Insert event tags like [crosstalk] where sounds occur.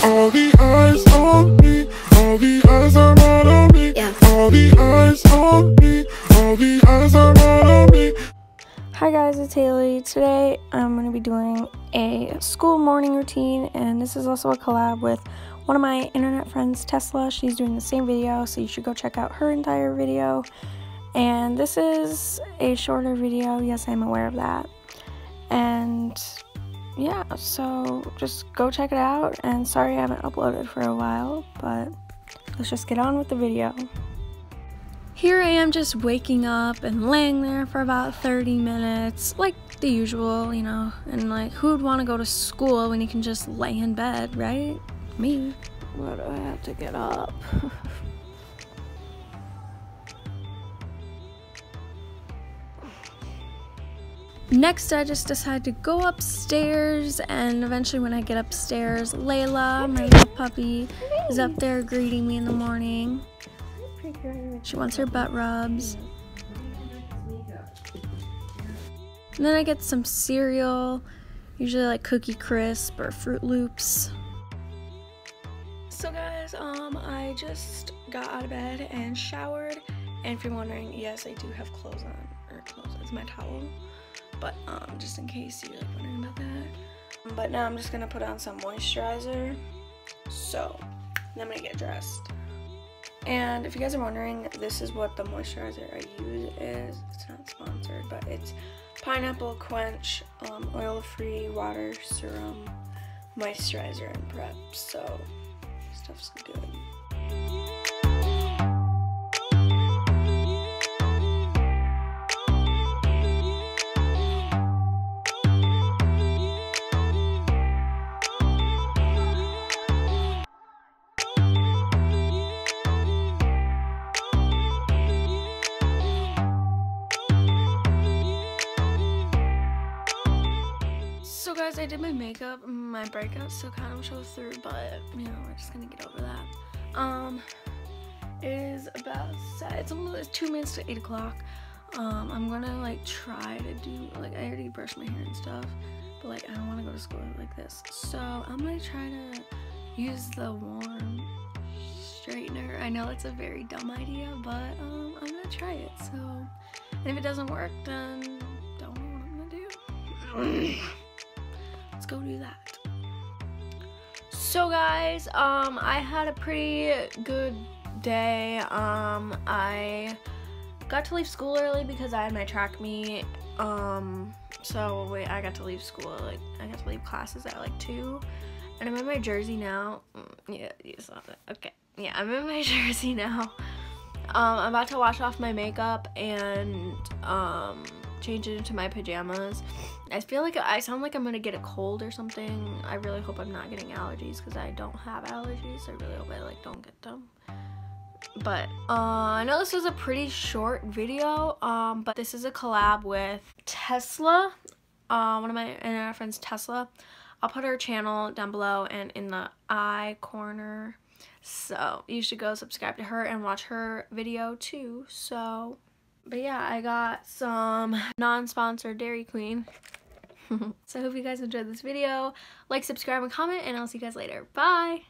All the eyes on me, all the eyes are not on me. Yeah. All the eyes on me, all the eyes are not on me. Hi guys, it's Haley. Today I'm going to be doing a school morning routine and this is also a collab with one of my internet friends, Tesla. She's doing the same video, so you should go check out her entire video. And this is a shorter video, yes, I'm aware of that. And yeah, so just go check it out. And sorry I haven't uploaded for a while, but let's just get on with the video. Here I am just waking up and laying there for about 30 minutes, like the usual, you know, and like who would want to go to school when you can just lay in bed, right? Me. Why do I have to get up? [laughs] Next, I just decide to go upstairs, and eventually, when I get upstairs, Layla, my little puppy, is up there greeting me in the morning. She wants her butt rubs. And then I get some cereal, usually like Cookie Crisp or Froot Loops. So guys, um, I just got out of bed and showered. And if you're wondering, yes, I do have clothes on, or clothes, it's my towel. But um, just in case you're wondering about that. But now I'm just gonna put on some moisturizer. So, then I'm gonna get dressed. And if you guys are wondering, this is what the moisturizer I use is. It's not sponsored, but it's Pineapple Quench um, Oil-Free Water Serum Moisturizer and Prep. So, stuff's good. Guys, I did my makeup. My breakout still kind of shows through, but you know, we're just gonna get over that. Um, it is about it's almost two minutes to eight o'clock. Um, I'm gonna like try to do like I already brushed my hair and stuff, but like I don't want to go to school like this. So I'm gonna try to use the warm straightener. I know it's a very dumb idea, but um, I'm gonna try it. So, and if it doesn't work, then don't know what I'm gonna do. [clears throat] let's go do that. So guys, um, I had a pretty good day. Um, I got to leave school early because I had my track meet. Um, so wait, I got to leave school like I got to leave classes at like two, and I'm in my jersey now. Mm, Yeah, you saw that. Okay, yeah, I'm in my [laughs] jersey now. Um, I'm about to wash off my makeup and um change it into my pajamas. I feel like I sound like I'm gonna get a cold or something. I really hope I'm not getting allergies because I don't have allergies. I really hope I like don't get them. But uh, I know this was a pretty short video, um, but this is a collab with Tesla, uh, one of my internet friends, Tesla. I'll put her channel down below and in the eye corner. So you should go subscribe to her and watch her video too. So but yeah, I got some non-sponsored Dairy Queen. [laughs] so I hope you guys enjoyed this video. Like, subscribe, and comment, and I'll see you guys later. Bye!